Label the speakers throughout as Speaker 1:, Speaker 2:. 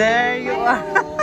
Speaker 1: There you are.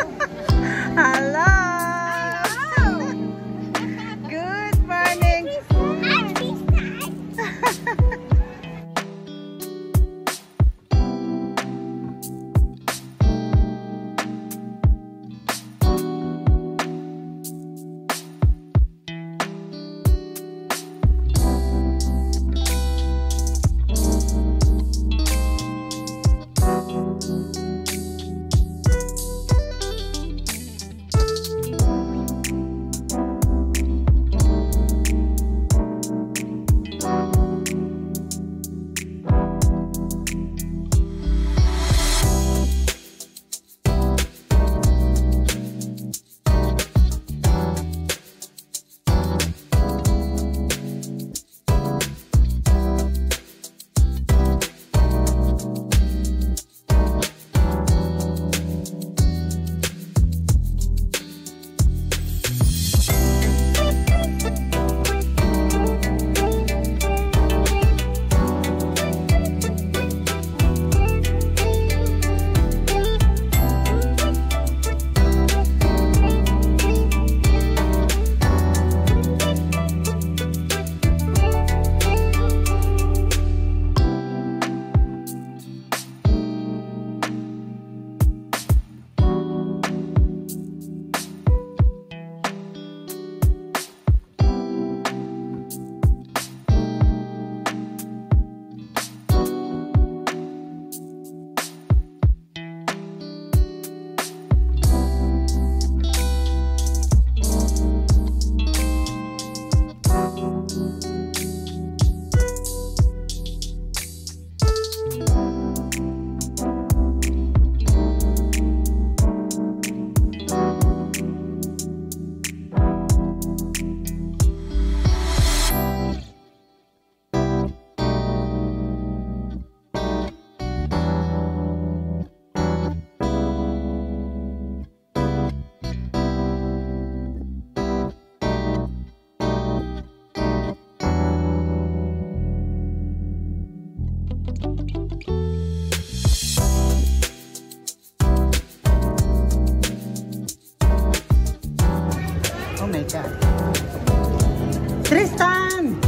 Speaker 1: Oh my God. Tristan!